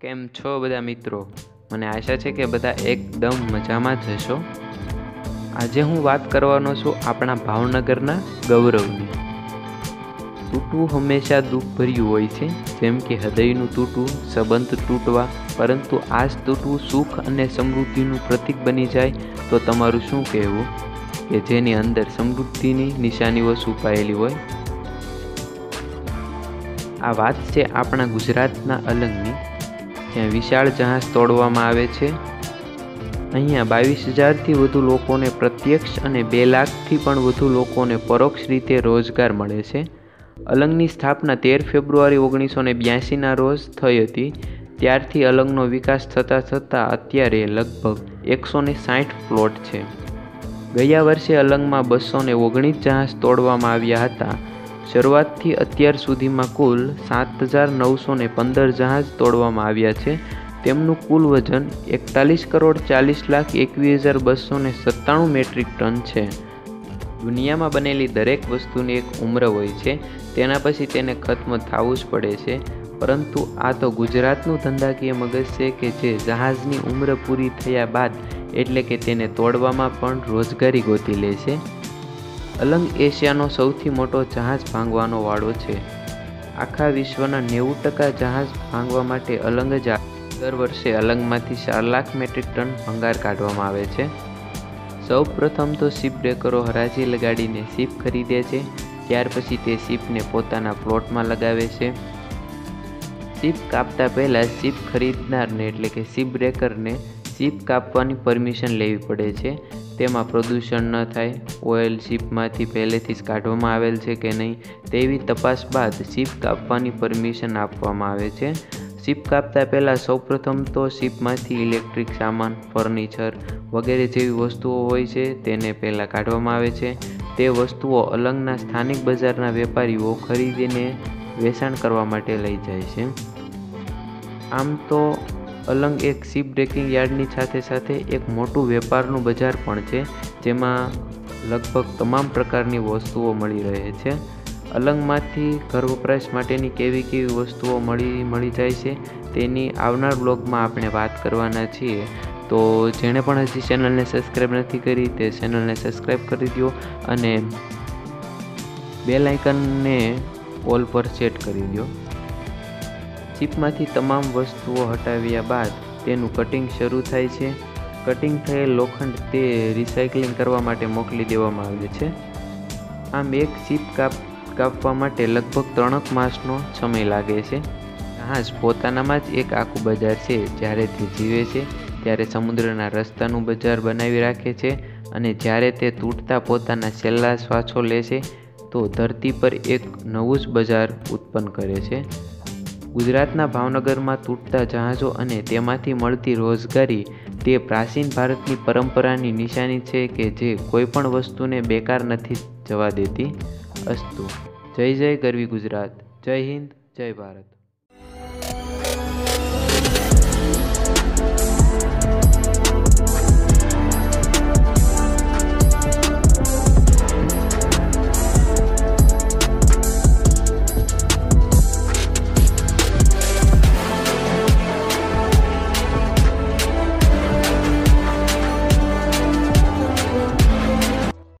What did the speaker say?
કેમ છો બધા મિત્રો? મને આશા છે કે બધા એકદમ મજામાં જ હશો. આજે હું વાત કરવાનો છું આપણા ભાવનગરના ગૌરવની. તૂટવું હંમેશા દુઃખભર્યું હોય છે, જેમ કે હૃદયનું તૂટવું, સંબંધ તૂટવા, પરંતુ આ જ તૂટવું સુખ અને સમૃદ્ધિનું પ્રતીક બની જાય તો તમારું શું કહેવું? કે જેની અંદર સમૃદ્ધિની નિશાનીઓ છુપાયેલી હોય? આ વાત છે આપણા ગુજરાતના અલંગની. જ્યાં વિશાળ જહાજ તોડવામાં આવે છે. અહીંયા બાવીસ હજારથી વધુ લોકોને પ્રત્યક્ષ અને બે લાખથી પણ વધુ લોકોને પરોક્ષ રીતે રોજગાર મળે છે. અલંગની સ્થાપના તેર ફેબ્રુઆરી ઓગણીસો ને બ્યાસીના રોજ થઈ હતી. ત્યારથી અલંગનો વિકાસ થતાં થતાં અત્યારે લગભગ એકસો ને સાઠ પ્લોટ છે. ગયા વર્ષે અલંગમાં બસો ને ઓગણીસ જહાજ તોડવામાં આવ્યા હતા. શરૂઆતથી અત્યાર સુધીમાં કુલ સાત હજાર નવસો ને પંદર જહાજ તોડવામાં આવ્યા છે. તેમનું કુલ વજન એકતાલીસ કરોડ ચાલીસ લાખ એકવીસ હજાર બસો ને સત્તાણું મેટ્રિક ટન છે. દુનિયામાં બનેલી દરેક વસ્તુની એક ઉમ્ર હોય છે, તેના પછી તેને ખત્મ થવું જ પડે છે. પરંતુ આ તો ગુજરાતનું ધંધાકીય મગજ છે કે જે જહાજની ઉમ્ર પૂરી થયા બાદ એટલે કે તેને તોડવામાં પણ રોજગારી ગોતી લે છે. અલંગ એશિયાનો સૌથી મોટો જહાજ ભાંગવાનો વાડો છે. આખા વિશ્વના નેવું ટકા જહાજ ભાંગવા માટે અલંગ જ દર વર્ષે અલંગમાંથી ચાર લાખ મેટ્રિક ટન ભંગાર કાઢવામાં આવે છે. સૌ પ્રથમ તો શિપ બ્રેકરો હરાજી લગાડીને શિપ ખરીદે છે, ત્યાર પછી તે શિપને પોતાના પ્લોટમાં લગાવે છે. શિપ કાપતા પહેલાં શિપ ખરીદનારને એટલે કે શિપ બ્રેકરને શિપ કાપવાની પરમિશન લેવી પડે છે. તેમાં પ્રદૂષણ ન થાય, ઓઇલ શિપમાંથી પહેલેથી જ કાઢવામાં આવેલ છે કે નહીં, તેવી તપાસ બાદ શિપ કાપવાની પરમિશન આપવામાં આવે છે. શિપ કાપતા પહેલાં સૌપ્રથમ તો શિપમાંથી ઇલેક્ટ્રિક સામાન, ફર્નિચર વગેરે જેવી વસ્તુઓ હોય છે તેને પહેલાં કાઢવામાં આવે છે. તે વસ્તુઓ અલંગના સ્થાનિક બજારના વેપારીઓ ખરીદીને વેચાણ કરવા માટે લઈ જાય છે. આમ તો અલંગ એક શિપ બ્રેકિંગ યાર્ડની સાથે સાથે એક મોટું વેપારનું બજાર પણ છે, જેમાં લગભગ તમામ પ્રકારની વસ્તુઓ મળી રહે છે. અલંગમાંથી ઘર વપરાશ માટેની કેવી કેવી વસ્તુઓ મળી મળી જાય છે, તેની આવનાર બ્લોગમાં આપણે વાત કરવાના છીએ. તો જેણે પણ હજી ચેનલને સબસ્ક્રાઈબ નથી કરી, તે ચેનલને સબસ્ક્રાઈબ કરી દો અને બેલ આઇકનને ઓલ પર સેટ કરી દો. ચીપમાંથી તમામ વસ્તુઓ હટાવ્યા બાદ તેનું કટિંગ શરૂ થાય છે. કટિંગ થયેલ લોખંડ તે રિસાયકલિંગ કરવા માટે મોકલી દેવામાં આવે છે. આમ એક ચીપ કાપ, કાપવા માટે લગભગ ત્રણક માસનો સમય લાગે છે. જહાજ પોતાનામાં જ એક આખું બજાર છે, જ્યારે તે જીવે છે, ત્યારે સમુદ્રના રસ્તાનું બજાર બનાવી રાખે છે અને જ્યારે તે તૂટતા પોતાના છેલ્લા શ્વાસો લે છે, તો ધરતી પર એક નવું જ બજાર ઉત્પન્ન કરે છે. ગુજરાતના ભાવનગરમાં તૂટતા જહાજો અને તેમાંથી મળતી રોજગારી તે પ્રાચીન ભારતની પરંપરાની નિશાની છે કે જે કોઈ પણ વસ્તુને બેકાર નથી જવા દેતી. અસ્તુ. જય જય ગરવી ગુજરાત. જય હિન્દ. જય ભારત.